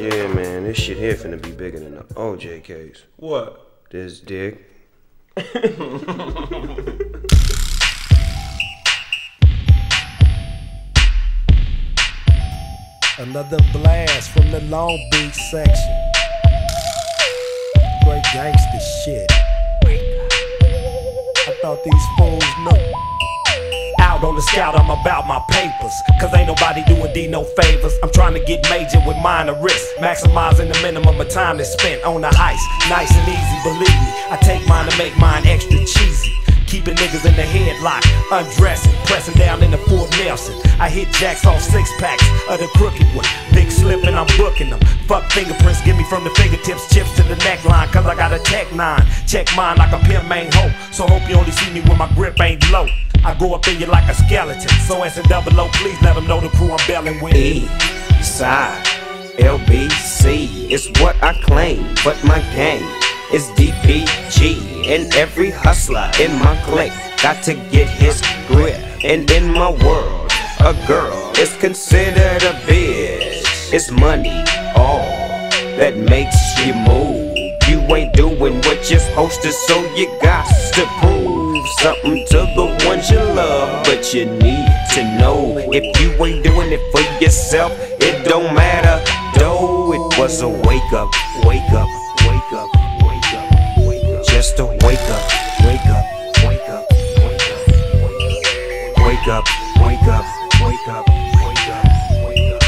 Yeah, man, this shit here finna be bigger than the OJ case. What? This dick. Another blast from the Long Beach section. Great gangster shit. I thought these fools knew. Out on the scout, I'm about my papers. Cause ain't nobody doing D no favors. I'm trying to get major with minor risk. Maximizing the minimum of time that's spent on the heist. Nice and easy, believe me. I take mine to make mine extra cheesy. Keeping niggas in the headlock, undressing, pressing down in the Fort Nelson. I hit jacks off six packs of the crooked one. Big slip and I'm booking them. Fuck fingerprints, give me from the fingertips, chips to the neckline. Cause I got a tech nine. Check mine like a pimp main hoe. So hope you only see me when my grip ain't low. I go up in you like a skeleton. So S and double O, please let them know the crew I'm belling with. E side LBC is what I claim, but my game is DPG. And every hustler in my clique got to get his grip. And in my world, a girl is considered a bitch. It's money, all that makes you move. You ain't doing what you're supposed to, so you got to prove something to the ones you love. But you need to know if you ain't doing it for yourself, it don't matter. Though it was a wake up, wake up, wake up, wake up, wake up. Just a wake up, wake up, wake up, wake up, wake up, wake up, wake up, wake up, wake up.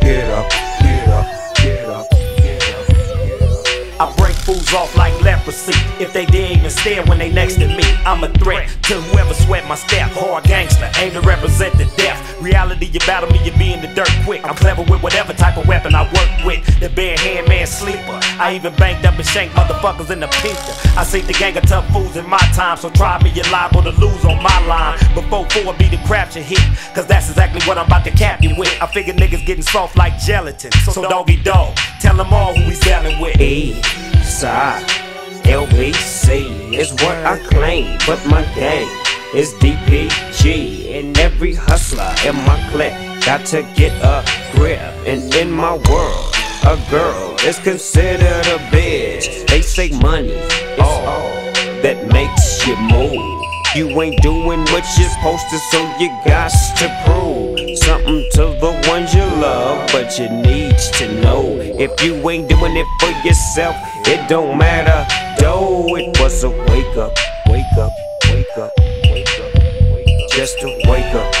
Get up, get up, get up, get up. I break fools off like leprosy. If they dare even stare when they next to me, I'm a threat to whoever sweat my step. Hard gangster, aim to represent the death. Reality, you battle me, you be in the dirt quick. I'm clever with whatever type of weapon I work with. The bare hand man sleeper. I even banked up and shanked motherfuckers in the pinker. I see the gang of tough fools in my time, so try me, you're liable to lose on my line. Before four be the crap you hit, cause that's exactly what I'm about to cap you with. I figure niggas getting soft like gelatin. So Doggy Dogg, tell them all who we selling with. E side LBC is what I claim, but my game is DPG. And every hustler in my clique got to get a grip. And in my world, a girl is considered a bitch. They say money is all that makes you move. You ain't doing what you're supposed to, so you got to prove something to the ones you love. But you need to know if you ain't doing it for yourself, it don't matter. Though it was a wake up, wake up, wake up, wake up, wake up. Just to wake up,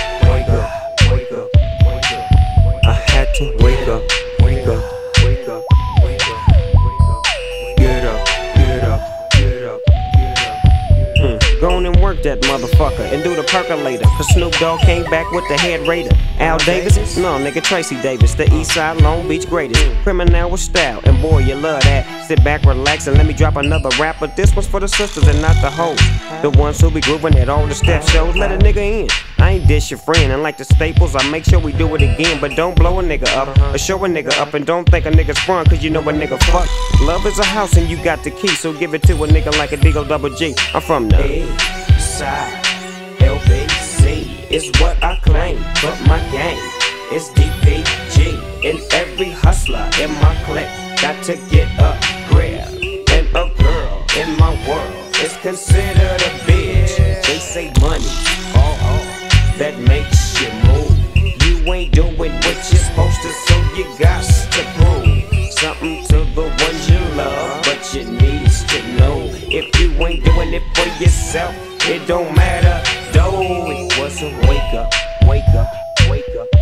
motherfucker and do the percolator. Cause Snoop Dogg came back with the head raider. Al Davis? No, nigga, Tracy Davis, the East Side Long Beach greatest. Criminal with style, and boy, you love that. Sit back, relax, and let me drop another rap. But this one's for the sisters and not the hoes. The ones who be grooving at all the step shows. Let a nigga in. I ain't dish your friend, and like the staples, I make sure we do it again. But don't blow a nigga up, or show a nigga up, and don't think a nigga's front, cause you know a nigga fuck. Love is a house, and you got the key, so give it to a nigga like a D-O Double G. I'm from the side. Is what I claim, but my game is DPG. And every hustler in my clique got to get a grip. And a girl in my world is considered a bitch. They say money, all that makes you move. You ain't doing what you're supposed to, so you got to prove something to the ones you love. But you need to know if you ain't doing it for yourself, it don't matter wake up, wake up.